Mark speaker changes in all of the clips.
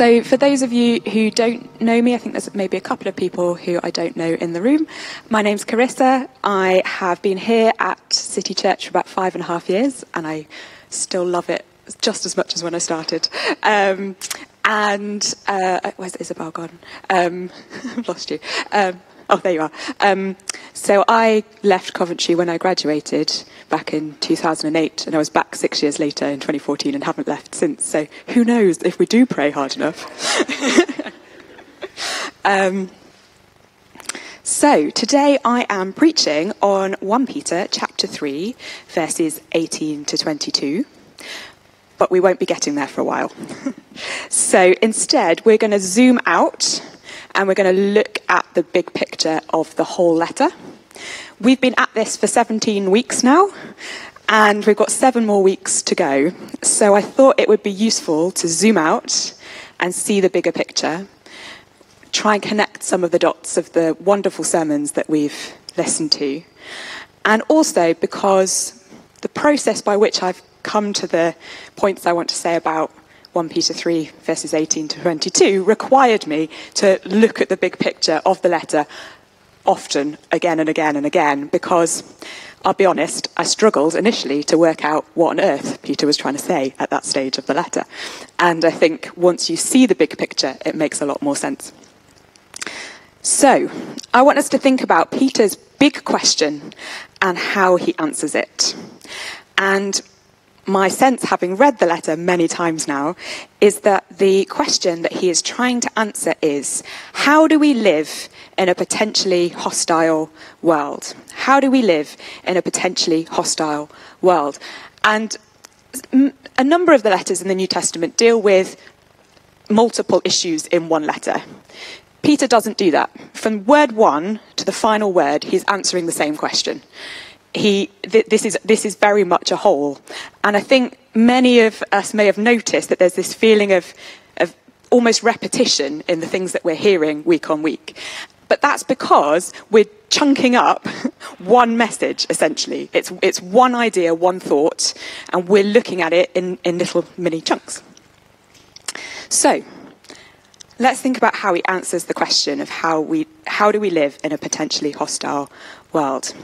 Speaker 1: So, for those of you who don't know me, I think there's maybe a couple of people who I don't know in the room. My name's Charissa. I have been here at City Church for about five and a half years, and I still love it just as much as when I started. Um, and uh, where's Isabel gone? Um, I've lost you. Um, oh, there you are. Um, so I left Coventry when I graduated back in 2008, and I was back six years later in 2014 and haven't left since. So who knows if we do pray hard enough. um, so today I am preaching on 1 Peter chapter 3, verses 18 to 22 but we won't be getting there for a while. so instead, we're going to zoom out and we're going to look at the big picture of the whole letter. We've been at this for 17 weeks now, and we've got seven more weeks to go. So I thought it would be useful to zoom out and see the bigger picture, try and connect some of the dots of the wonderful sermons that we've listened to, and also because the process by which I've come to the points I want to say about 1 Peter 3, verses 18 to 22, required me to look at the big picture of the letter often, again and again and again, because I'll be honest, I struggled initially to work out what on earth Peter was trying to say at that stage of the letter. And I think once you see the big picture, it makes a lot more sense. So, I want us to think about Peter's big question and how he answers it. And my sense, having read the letter many times now, is that the question that he is trying to answer is how do we live in a potentially hostile world? How do we live in a potentially hostile world? And a number of the letters in the New Testament deal with multiple issues in one letter. Peter doesn't do that. From word one to the final word, he's answering the same question he, th- this, is, this is very much a whole. And I think many of us may have noticed that there's this feeling of, of almost repetition in the things that we're hearing week on week. But that's because we're chunking up one message, essentially. It's, it's one idea, one thought, and we're looking at it in, in little mini chunks. So, let's think about how he answers the question of how, we, how do we live in a potentially hostile world.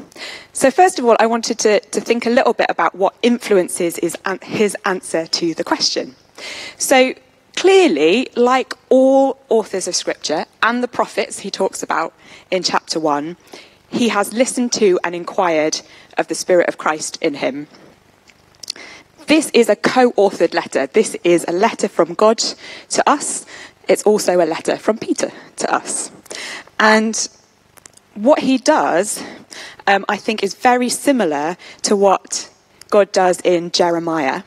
Speaker 1: So, first of all, I wanted to, to think a little bit about what influences his, his answer to the question. So, clearly, like all authors of Scripture and the prophets he talks about in chapter 1, he has listened to and inquired of the Spirit of Christ in him. This is a co authored letter. This is a letter from God to us. It's also a letter from Peter to us. And what he does, um, I think, is very similar to what God does in Jeremiah.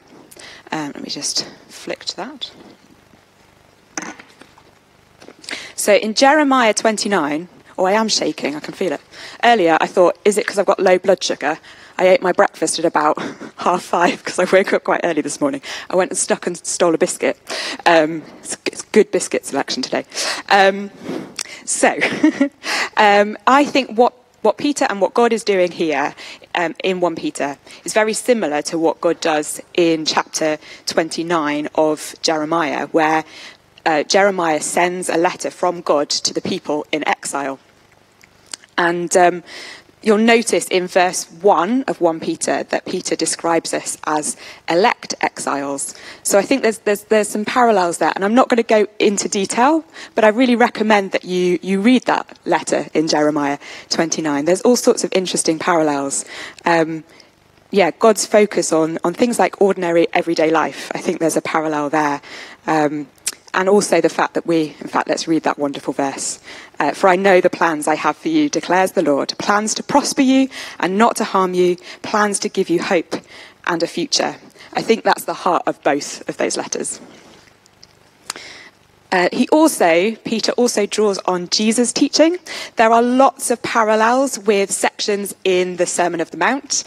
Speaker 1: Um, let me just flick to that. So in Jeremiah 29, oh, I am shaking, I can feel it. Earlier, I thought, is it because I've got low blood sugar? I ate my breakfast at about half five because I woke up quite early this morning. I went and stuck and stole a biscuit. Um, it's, it's, good biscuit selection today. Um, so, um, I think what what Peter and what God is doing here um, in 1 Peter is very similar to what God does in chapter 29 of Jeremiah, where uh, Jeremiah sends a letter from God to the people in exile. And um, You'll notice in verse 1 of 1 Peter that Peter describes us as elect exiles. So I think there's, there's, there's some parallels there. And I'm not going to go into detail, but I really recommend that you, you read that letter in Jeremiah 29. There's all sorts of interesting parallels. Um, yeah, God's focus on, on things like ordinary everyday life. I think there's a parallel there. Um, and also the fact that we, in fact, let's read that wonderful verse. Uh, for I know the plans I have for you, declares the Lord plans to prosper you and not to harm you, plans to give you hope and a future. I think that's the heart of both of those letters. Uh, he also, Peter also draws on Jesus' teaching. There are lots of parallels with sections in the Sermon of the Mount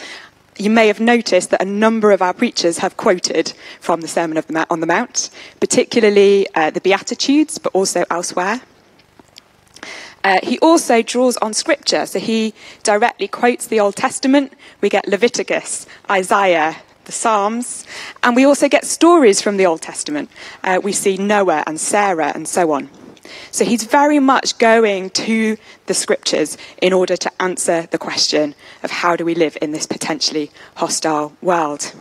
Speaker 1: you may have noticed that a number of our preachers have quoted from the Sermon the on the Mount, particularly uh, the Beatitudes, but also elsewhere. Uh, he also draws on scripture, so he directly quotes the Old Testament. We get Leviticus, Isaiah, the Psalms, and we also get stories from the Old Testament. Uh, we see Noah and Sarah and so on. So he's very much going to the scriptures in order to answer the question of how do we live in this potentially hostile world.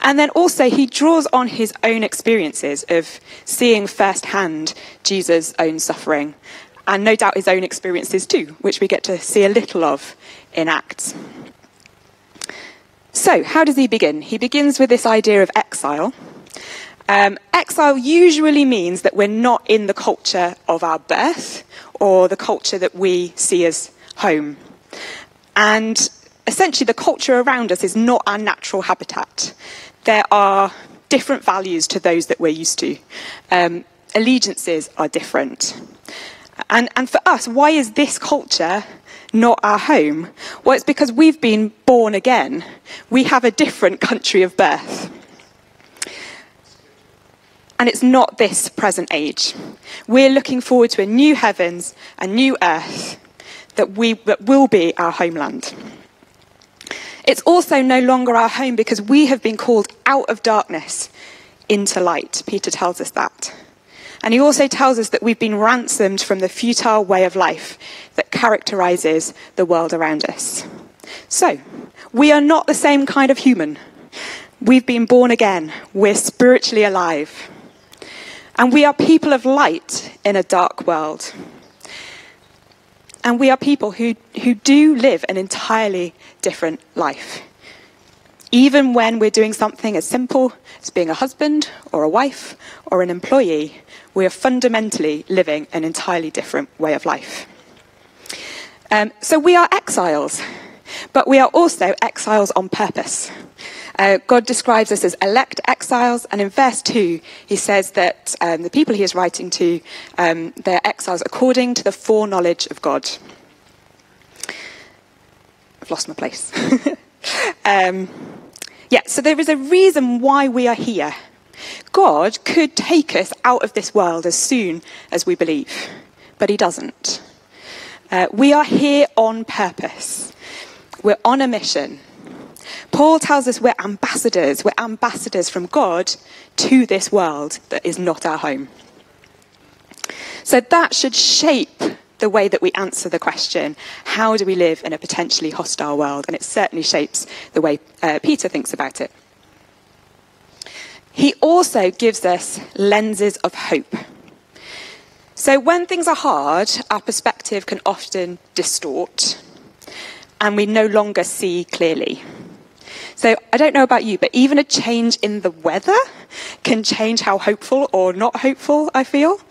Speaker 1: And then also he draws on his own experiences of seeing firsthand Jesus' own suffering and no doubt his own experiences too, which we get to see a little of in Acts. So, how does he begin? He begins with this idea of exile. Um, exile usually means that we're not in the culture of our birth or the culture that we see as home. And essentially, the culture around us is not our natural habitat. There are different values to those that we're used to, um, allegiances are different. And, and for us, why is this culture not our home? Well, it's because we've been born again. We have a different country of birth. And it's not this present age. We're looking forward to a new heavens, a new earth that, we, that will be our homeland. It's also no longer our home because we have been called out of darkness into light. Peter tells us that. And he also tells us that we've been ransomed from the futile way of life that characterizes the world around us. So, we are not the same kind of human. We've been born again. We're spiritually alive. And we are people of light in a dark world. And we are people who, who do live an entirely different life. Even when we're doing something as simple as being a husband or a wife or an employee, we are fundamentally living an entirely different way of life. Um, so we are exiles, but we are also exiles on purpose. Uh, God describes us as elect exiles, and in verse 2, he says that um, the people he is writing to, um, they're exiles according to the foreknowledge of God. I've lost my place. um, yeah, so there is a reason why we are here. God could take us out of this world as soon as we believe, but he doesn't. Uh, we are here on purpose. We're on a mission. Paul tells us we're ambassadors. We're ambassadors from God to this world that is not our home. So that should shape the way that we answer the question how do we live in a potentially hostile world? And it certainly shapes the way uh, Peter thinks about it. He also gives us lenses of hope. So when things are hard, our perspective can often distort and we no longer see clearly. So I don't know about you, but even a change in the weather can change how hopeful or not hopeful I feel.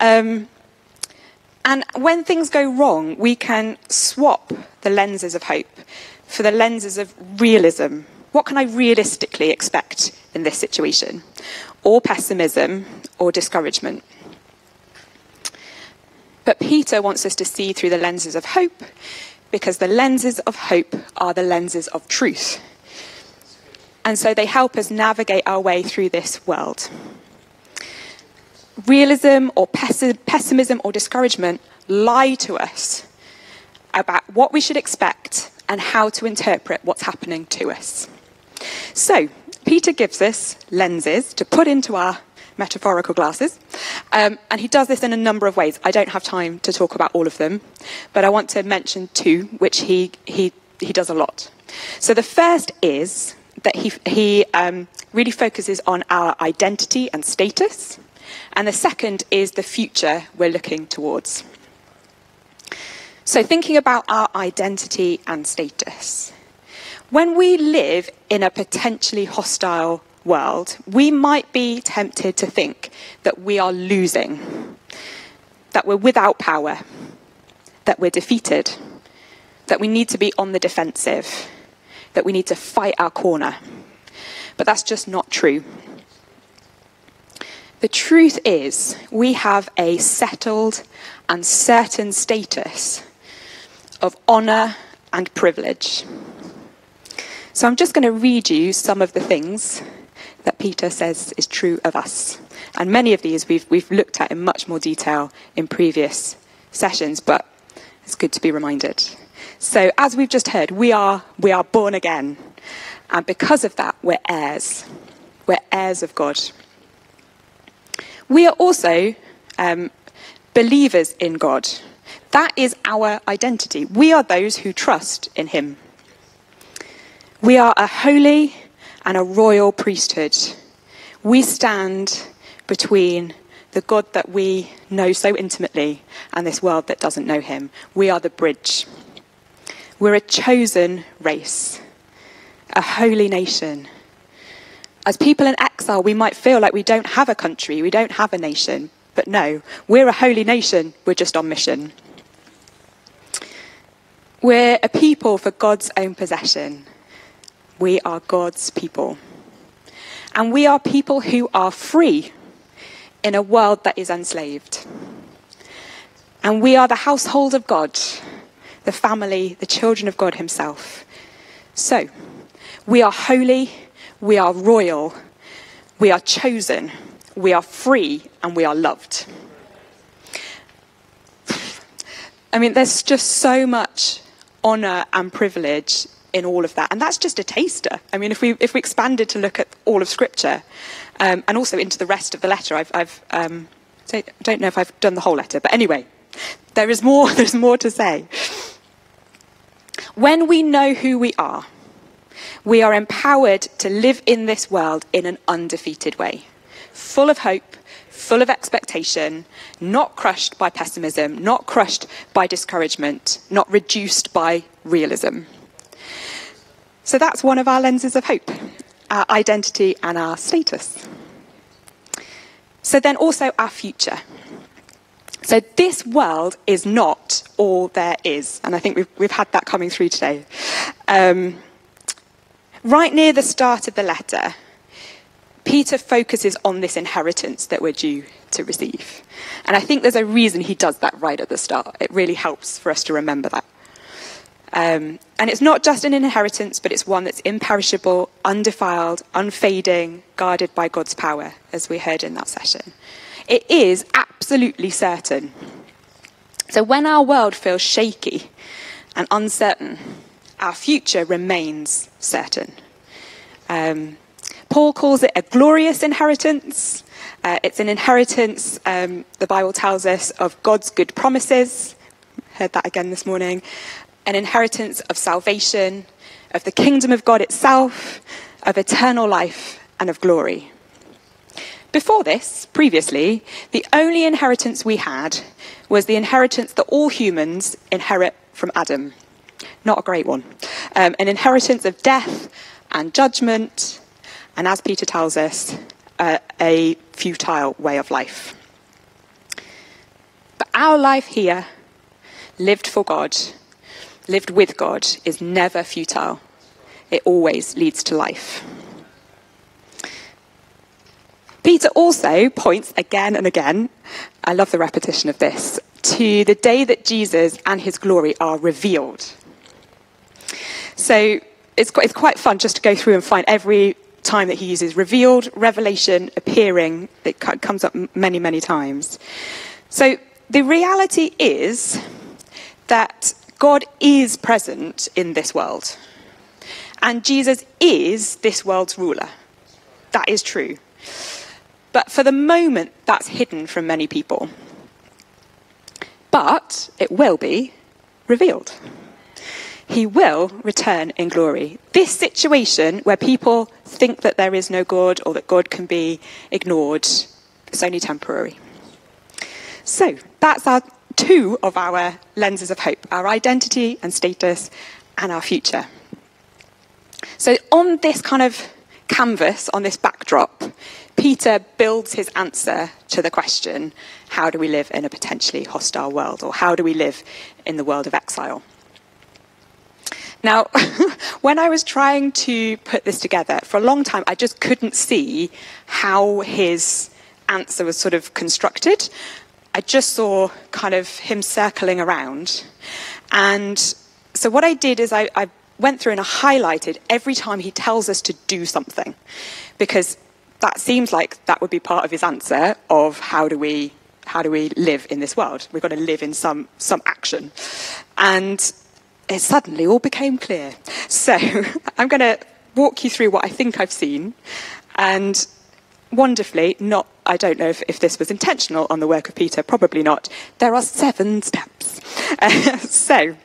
Speaker 1: Um, and when things go wrong, we can swap the lenses of hope for the lenses of realism. What can I realistically expect in this situation? Or pessimism or discouragement. But Peter wants us to see through the lenses of hope because the lenses of hope are the lenses of truth. And so they help us navigate our way through this world. Realism or pessimism or discouragement lie to us about what we should expect and how to interpret what's happening to us. So, Peter gives us lenses to put into our metaphorical glasses, um, and he does this in a number of ways. I don't have time to talk about all of them, but I want to mention two, which he, he, he does a lot. So, the first is that he, he um, really focuses on our identity and status. And the second is the future we're looking towards. So, thinking about our identity and status. When we live in a potentially hostile world, we might be tempted to think that we are losing, that we're without power, that we're defeated, that we need to be on the defensive, that we need to fight our corner. But that's just not true. The truth is, we have a settled and certain status of honour and privilege. So I'm just going to read you some of the things that Peter says is true of us. And many of these we've, we've looked at in much more detail in previous sessions, but it's good to be reminded. So, as we've just heard, we are, we are born again. And because of that, we're heirs. We're heirs of God. We are also um, believers in God. That is our identity. We are those who trust in Him. We are a holy and a royal priesthood. We stand between the God that we know so intimately and this world that doesn't know Him. We are the bridge. We're a chosen race, a holy nation. As people in exile, we might feel like we don't have a country, we don't have a nation. But no, we're a holy nation, we're just on mission. We're a people for God's own possession. We are God's people. And we are people who are free in a world that is enslaved. And we are the household of God, the family, the children of God Himself. So, we are holy, we are royal, we are chosen, we are free, and we are loved. I mean, there's just so much honour and privilege in all of that. And that's just a taster. I mean, if we, if we expanded to look at all of Scripture um, and also into the rest of the letter, I've, I've um, I don't know if I've done the whole letter, but anyway, there is more, there's more to say. When we know who we are, we are empowered to live in this world in an undefeated way, full of hope, full of expectation, not crushed by pessimism, not crushed by discouragement, not reduced by realism. So that's one of our lenses of hope our identity and our status. So then also our future. So this world is not all there is. And I think we've, we've had that coming through today. Um, right near the start of the letter, Peter focuses on this inheritance that we're due to receive. And I think there's a reason he does that right at the start. It really helps for us to remember that. Um, and it's not just an inheritance, but it's one that's imperishable, undefiled, unfading, guarded by God's power, as we heard in that session. It is absolutely certain. So when our world feels shaky and uncertain, our future remains certain. Um, Paul calls it a glorious inheritance. Uh, it's an inheritance, um, the Bible tells us, of God's good promises. Heard that again this morning. An inheritance of salvation, of the kingdom of God itself, of eternal life, and of glory. Before this, previously, the only inheritance we had was the inheritance that all humans inherit from Adam. Not a great one. Um, an inheritance of death and judgment and as Peter tells us, uh, a futile way of life. But our life here, lived for God, lived with God, is never futile. It always leads to life. Peter also points again and again, I love the repetition of this, to the day that Jesus and his glory are revealed. So it's quite, it's quite fun just to go through and find every time that he uses revealed, revelation, appearing. It comes up many, many times. So the reality is that God is present in this world. And Jesus is this world's ruler. That is true. But for the moment, that's hidden from many people. But it will be revealed he will return in glory. This situation where people think that there is no God or that God can be ignored is only temporary. So that's our two of our lenses of hope our identity and status and our future. So, on this kind of canvas, on this backdrop, Peter builds his answer to the question how do we live in a potentially hostile world, or how do we live in the world of exile? Now, when I was trying to put this together, for a long time, I just couldn't see how his answer was sort of constructed. I just saw kind of him circling around. And so what I did is I, I went through and I highlighted every time he tells us to do something, because that seems like that would be part of his answer of how do we how do we live in this world? We've got to live in some some action. And it suddenly all became clear. So I'm going to walk you through what I think I've seen. And wonderfully, not, I don't know if, if this was intentional on the work of Peter, probably not. There are seven steps. So,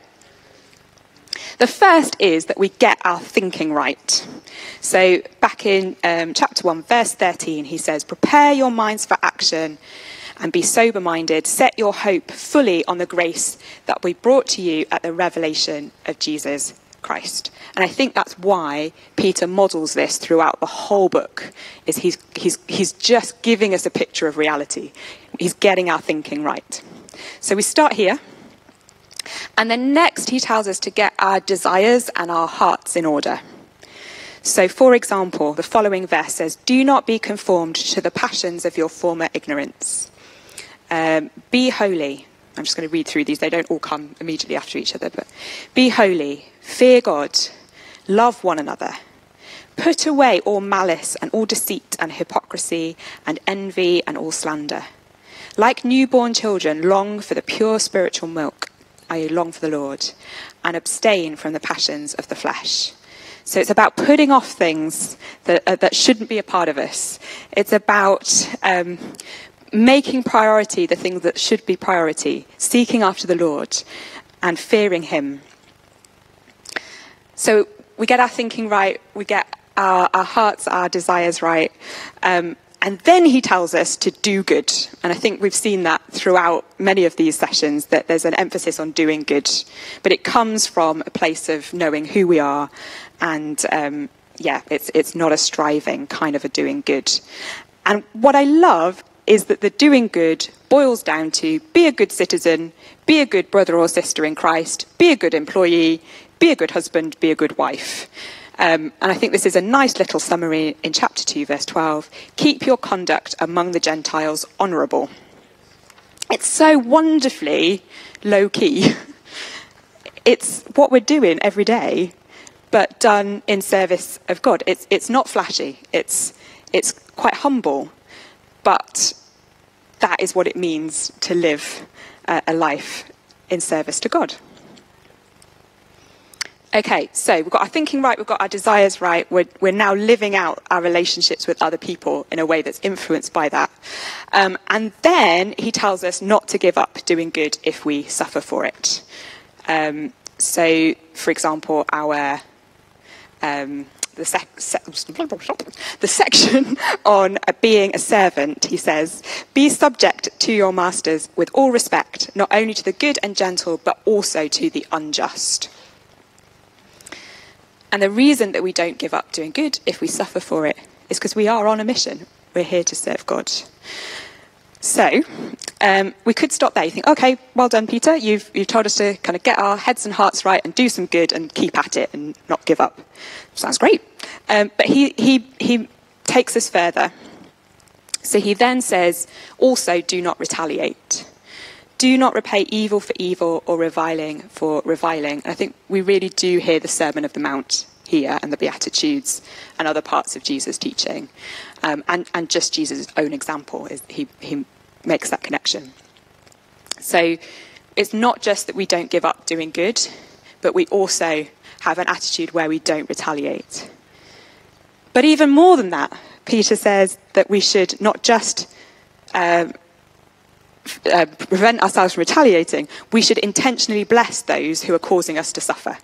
Speaker 1: the first is that we get our thinking right. So, back in um, chapter 1, verse 13, he says, Prepare your minds for action and be sober minded. Set your hope fully on the grace that we brought to you at the revelation of Jesus Christ. And I think that's why Peter models this throughout the whole book is he's, he's, he's just giving us a picture of reality. He's getting our thinking right. So we start here. And then next, he tells us to get our desires and our hearts in order. So, for example, the following verse says, Do not be conformed to the passions of your former ignorance. Um, be holy. I'm just going to read through these. They don't all come immediately after each other, but be holy, fear God, love one another. Put away all malice and all deceit and hypocrisy and envy and all slander. Like newborn children, long for the pure spiritual milk, I long for the Lord, and abstain from the passions of the flesh. So it's about putting off things that, uh, that shouldn't be a part of us. It's about um, making priority the things that should be priority, seeking after the Lord and fearing Him. So we get our thinking right, we get our, our hearts, our desires right. Um, and then he tells us to do good. And I think we've seen that throughout many of these sessions that there's an emphasis on doing good. But it comes from a place of knowing who we are. And um, yeah, it's, it's not a striving kind of a doing good. And what I love is that the doing good boils down to be a good citizen, be a good brother or sister in Christ, be a good employee, be a good husband, be a good wife. Um, and I think this is a nice little summary in chapter 2, verse 12. Keep your conduct among the Gentiles honourable. It's so wonderfully low key. It's what we're doing every day, but done in service of God. It's, it's not flashy, it's, it's quite humble, but that is what it means to live uh, a life in service to God. Okay, so we've got our thinking right, we've got our desires right, we're, we're now living out our relationships with other people in a way that's influenced by that. Um, and then he tells us not to give up doing good if we suffer for it. Um, so, for example, our um, the, sec- se- the, section on being a servant, he says, Be subject to your masters with all respect, not only to the good and gentle, but also to the unjust. And the reason that we don't give up doing good if we suffer for it is because we are on a mission. We're here to serve God. So um, we could stop there. You think, okay, well done, Peter. You've, you've told us to kind of get our heads and hearts right and do some good and keep at it and not give up. Sounds great. Um, but he, he, he takes us further. So he then says, also do not retaliate. Do not repay evil for evil or reviling for reviling. And I think we really do hear the Sermon of the Mount here and the Beatitudes and other parts of Jesus' teaching. Um, and, and just Jesus' own example, is he, he makes that connection. So it's not just that we don't give up doing good, but we also have an attitude where we don't retaliate. But even more than that, Peter says that we should not just um, uh, prevent ourselves from retaliating, we should intentionally bless those who are causing us to suffer.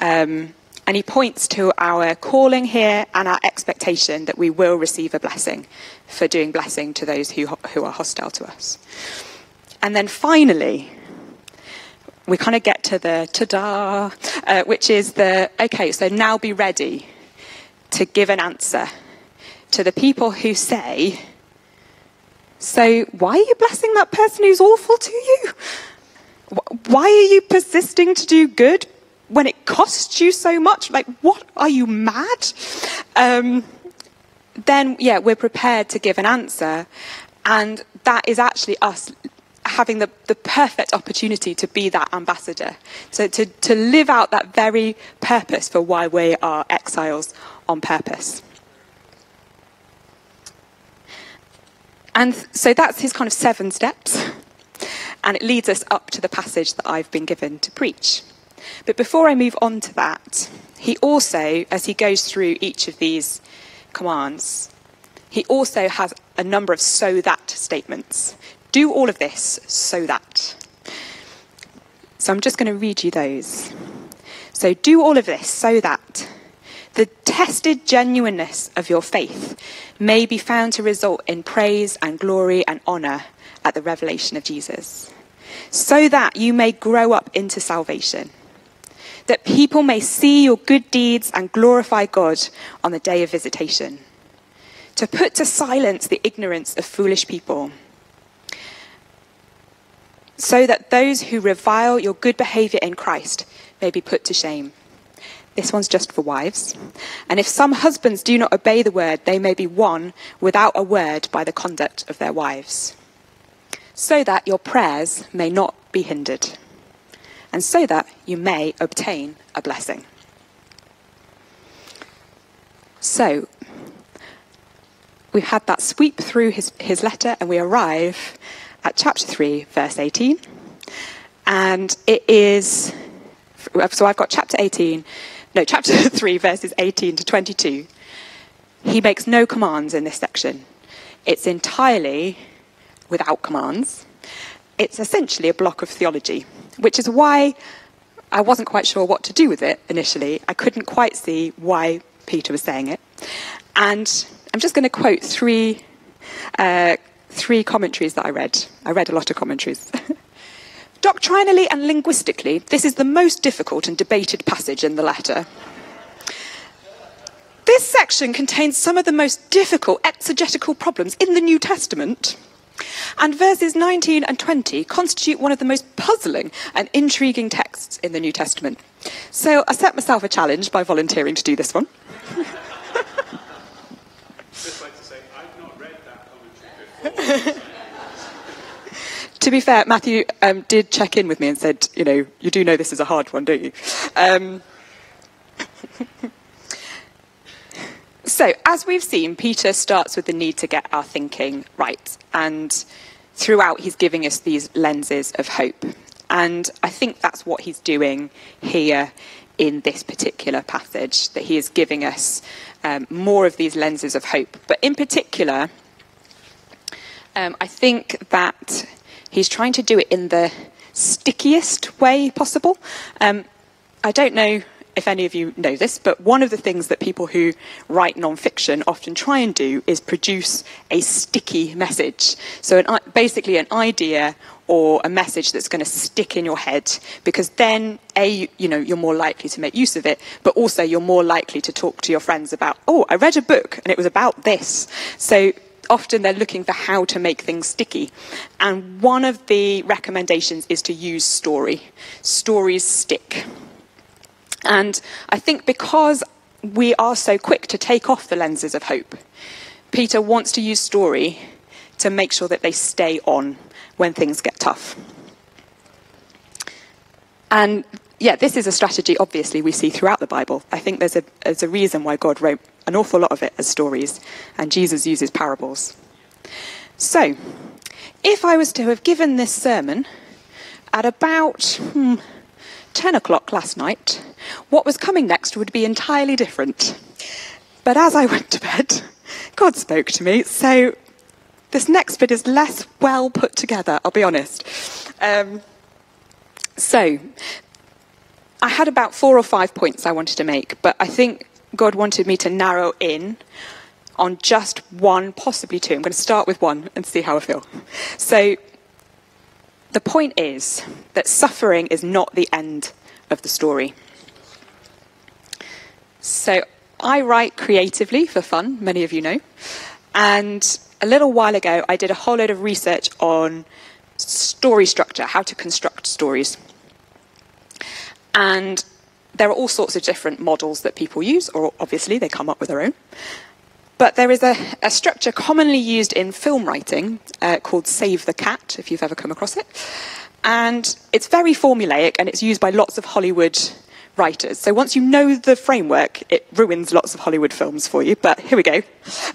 Speaker 1: Um, and he points to our calling here and our expectation that we will receive a blessing for doing blessing to those who, who are hostile to us. And then finally, we kind of get to the ta da, uh, which is the okay, so now be ready to give an answer to the people who say, so, why are you blessing that person who's awful to you? Why are you persisting to do good when it costs you so much? Like, what? Are you mad? Um, then, yeah, we're prepared to give an answer. And that is actually us having the, the perfect opportunity to be that ambassador. So, to, to live out that very purpose for why we are exiles on purpose. And so that's his kind of seven steps. And it leads us up to the passage that I've been given to preach. But before I move on to that, he also, as he goes through each of these commands, he also has a number of so that statements. Do all of this so that. So I'm just going to read you those. So do all of this so that the tested genuineness of your faith may be found to result in praise and glory and honour at the revelation of Jesus, so that you may grow up into salvation, that people may see your good deeds and glorify God on the day of visitation, to put to silence the ignorance of foolish people, so that those who revile your good behaviour in Christ may be put to shame. This one's just for wives. And if some husbands do not obey the word, they may be won without a word by the conduct of their wives. So that your prayers may not be hindered, and so that you may obtain a blessing. So, we've had that sweep through his, his letter, and we arrive at chapter 3, verse 18. And it is, so I've got chapter 18 no, chapter 3, verses 18 to 22, he makes no commands in this section. It's entirely without commands. It's essentially a block of theology, which is why I wasn't quite sure what to do with it initially. I couldn't quite see why Peter was saying it. And I'm just going to quote three, uh, three commentaries that I read. I read a lot of commentaries. Doctrinally and linguistically, this is the most difficult and debated passage in the letter. This section contains some of the most difficult exegetical problems in the New Testament. And verses 19 and 20 constitute one of the most puzzling and intriguing texts in the New Testament. So I set myself a challenge by volunteering to do this one.
Speaker 2: Just like to say, I've not read that commentary before.
Speaker 1: to be fair, Matthew um, did check in with me and said, you know, you do know this is a hard one, don't you? Um, so, as we've seen, Peter starts with the need to get our thinking right. And throughout, he's giving us these lenses of hope. And I think that's what he's doing here in this particular passage, that he is giving us um, more of these lenses of hope. But in particular, um, I think that He's trying to do it in the stickiest way possible. Um, I don't know if any of you know this, but one of the things that people who write non-fiction often try and do is produce a sticky message. So an, basically an idea or a message that's going to stick in your head because then a you know you're more likely to make use of it but also you're more likely to talk to your friends about oh i read a book and it was about this so often they're looking for how to make things sticky. And one of the recommendations is to use story. Stories stick. And I think because we are so quick to take off the lenses of hope, Peter wants to use story to make sure that they stay on when things get tough. And yeah, this is a strategy, obviously, we see throughout the Bible. I think there's a, there's a reason why God wrote an awful lot of it as stories, and Jesus uses parables. So, if I was to have given this sermon at about hmm, 10 o'clock last night, what was coming next would be entirely different. But as I went to bed, God spoke to me, so this next bit is less well put together, I'll be honest. Um, so, I had about four or five points I wanted to make, but I think God wanted me to narrow in on just one, possibly two. I'm going to start with one and see how I feel. So, the point is that suffering is not the end of the story. So, I write creatively for fun, many of you know. And a little while ago, I did a whole load of research on story structure, how to construct stories. And there are all sorts of different models that people use, or obviously they come up with their own. But there is a, a structure commonly used in film writing uh, called Save the Cat, if you've ever come across it. And it's very formulaic and it's used by lots of Hollywood writers. So once you know the framework, it ruins lots of Hollywood films for you. But here we go.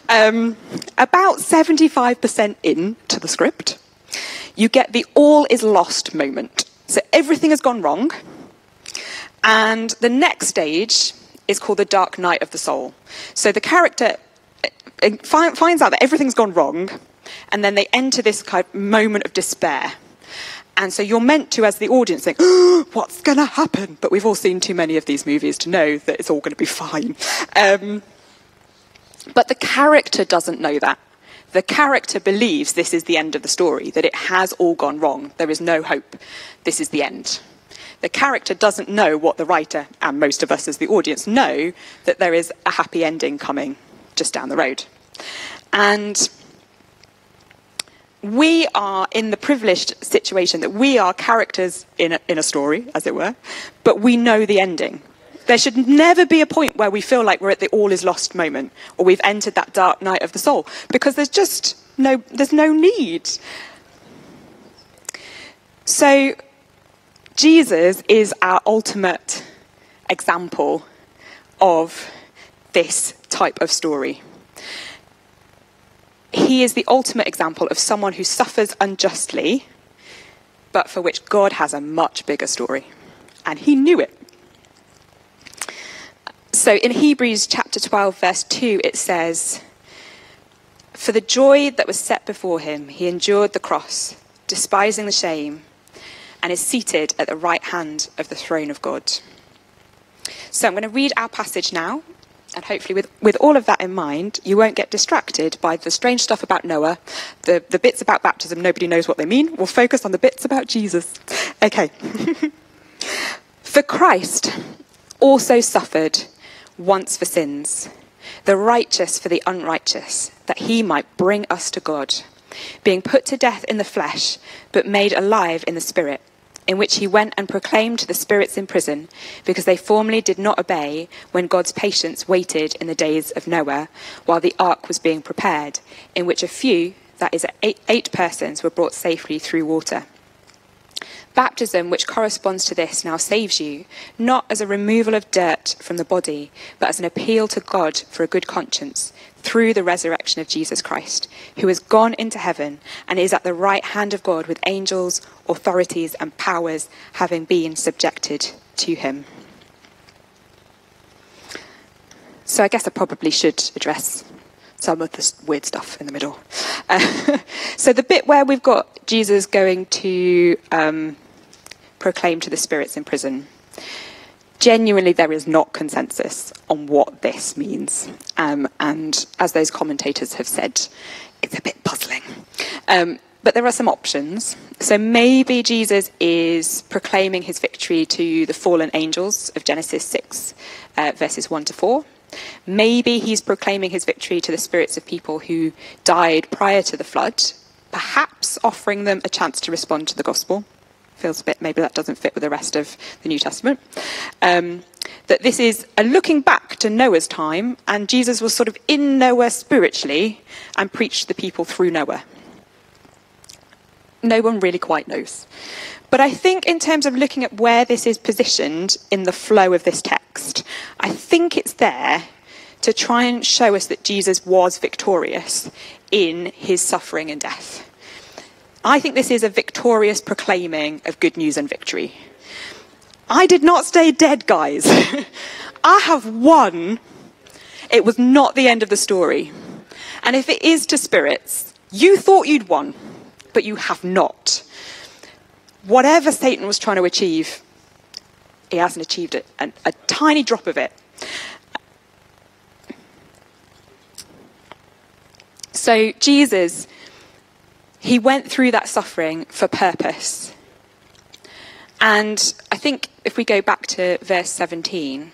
Speaker 1: Um, about 75% in to the script, you get the all is lost moment. So everything has gone wrong and the next stage is called the dark night of the soul. So the character finds out that everything's gone wrong, and then they enter this kind of moment of despair. And so you're meant to, as the audience, think, oh, what's going to happen? But we've all seen too many of these movies to know that it's all going to be fine. Um, but the character doesn't know that. The character believes this is the end of the story, that it has all gone wrong. There is no hope. This is the end. The character doesn't know what the writer, and most of us as the audience, know that there is a happy ending coming just down the road. And we are in the privileged situation that we are characters in a, in a story, as it were, but we know the ending. There should never be a point where we feel like we're at the all is lost moment or we've entered that dark night of the soul because there's just no, there's no need. So, Jesus is our ultimate example of this type of story he is the ultimate example of someone who suffers unjustly, but for which God has a much bigger story. And he knew it. So in Hebrews chapter 12, verse 2, it says, For the joy that was set before him, he endured the cross, despising the shame, and is seated at the right hand of the throne of God. So I'm going to read our passage now, and hopefully, with, with all of that in mind, you won't get distracted by the strange stuff about Noah, the, the bits about baptism, nobody knows what they mean. We'll focus on the bits about Jesus. Okay. for Christ also suffered once for sins, the righteous for the unrighteous, that he might bring us to God, being put to death in the flesh, but made alive in the spirit in which he went and proclaimed to the spirits in prison, because they formerly did not obey when God's patience waited in the days of Noah, while the ark was being prepared, in which a few, that is, eight, eight persons, were brought safely through water. Baptism, which corresponds to this, now saves you, not as a removal of dirt from the body, but as an appeal to God for a good conscience through the resurrection of Jesus Christ, who has gone into heaven and is at the right hand of God with angels, authorities, and powers having been subjected to him. So I guess I probably should address some of the weird stuff in the middle. Uh, so the bit where we've got Jesus going to um, proclaim to the spirits in prison genuinely there is not consensus on what this means. Um, and as those commentators have said, it's a bit puzzling. Um, but there are some options. So maybe Jesus is proclaiming his victory to the fallen angels of Genesis 6, uh, verses 1 to 4. Maybe he's proclaiming his victory to the spirits of people who died prior to the flood, perhaps offering them a chance to respond to the gospel feels a bit maybe that doesn't fit with the rest of the New Testament. Um, that this is a looking back to Noah's time, and Jesus was sort of in Noah spiritually and preached the people through Noah. No one really quite knows. But I think, in terms of looking at where this is positioned in the flow of this text, I think it's there to try and show us that Jesus was victorious in his suffering and death. I think this is a victorious proclaiming of good news and victory. I did not stay dead, guys. I have won. It was not the end of the story. And if it is to spirits, you thought you'd won, but you have not. Whatever Satan was trying to achieve, he hasn't achieved it, a, a tiny drop of it. So, Jesus he went through that suffering for purpose. And I think if we go back to verse 17,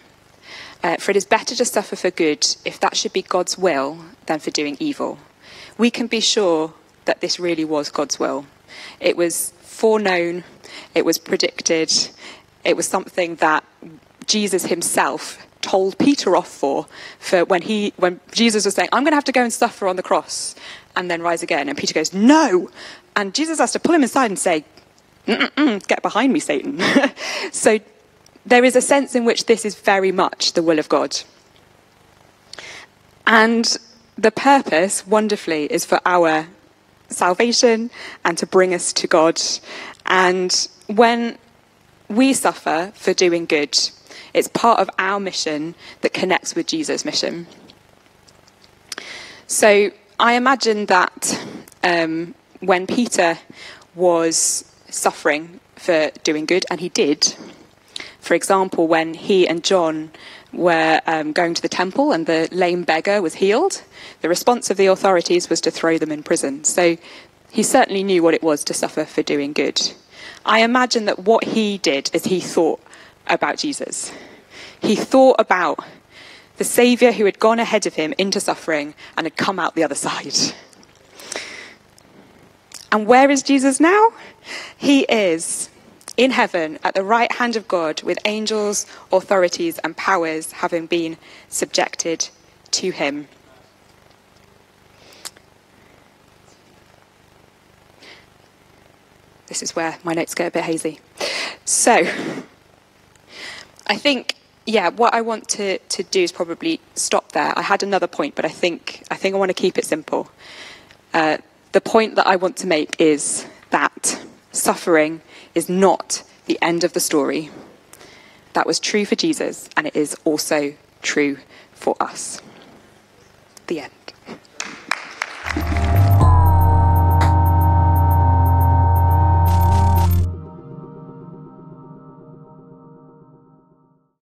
Speaker 1: uh, for it is better to suffer for good, if that should be God's will, than for doing evil. We can be sure that this really was God's will. It was foreknown, it was predicted, it was something that Jesus himself told Peter off for, for when he when Jesus was saying, I'm gonna have to go and suffer on the cross and then rise again. And Peter goes, No. And Jesus has to pull him aside and say, Get behind me, Satan. so there is a sense in which this is very much the will of God. And the purpose, wonderfully, is for our salvation and to bring us to God. And when we suffer for doing good, It's part of our mission that connects with Jesus' mission. So I imagine that um, when Peter was suffering for doing good, and he did, for example, when he and John were um, going to the temple and the lame beggar was healed, the response of the authorities was to throw them in prison. So he certainly knew what it was to suffer for doing good. I imagine that what he did is he thought about Jesus. He thought about the Saviour who had gone ahead of him into suffering and had come out the other side. And where is Jesus now? He is in heaven at the right hand of God with angels, authorities, and powers having been subjected to him. This is where my notes get a bit hazy. So, I think, yeah, what I want to, to do is probably stop there. I had another point, but I think I think I want to keep it simple. Uh, the point that I want to make is that suffering is not the end of the story. That was true for Jesus, and it is also true for us. The end.